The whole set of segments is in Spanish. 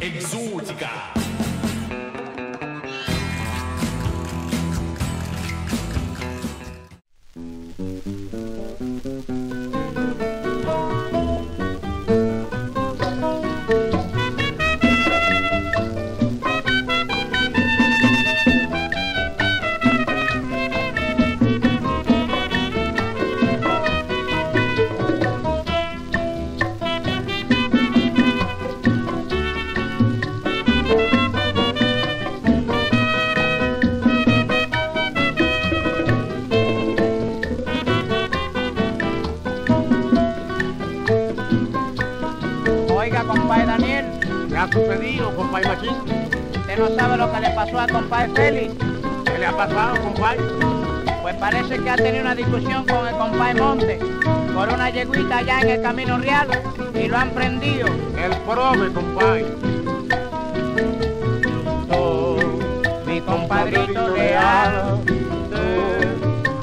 Exótica. Oiga, compadre Daniel, ¿Qué ha sucedido, compadre Machín? usted no sabe lo que le pasó a compadre Félix. ¿Qué le ha pasado, compadre? Pues parece que ha tenido una discusión con el compadre Monte por una yeguita allá en el Camino Real y lo han prendido. El prove, compadre. Tú, mi compadrito leal,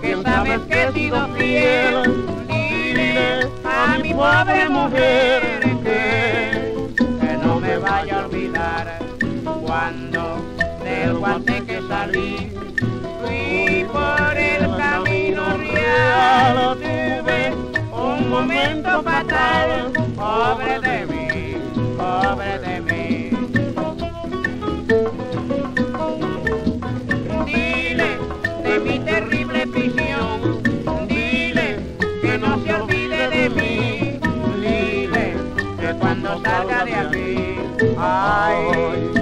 que sabes que he sido fiel, dile a mi pobre mujer cuando del guante salí. Fui por el camino real, tuve un momento fatal, pobre de mí, pobre de mí. Dile de mi terrible prisión, dile que no se olvide de mí, dile que cuando salga de aquí, ay,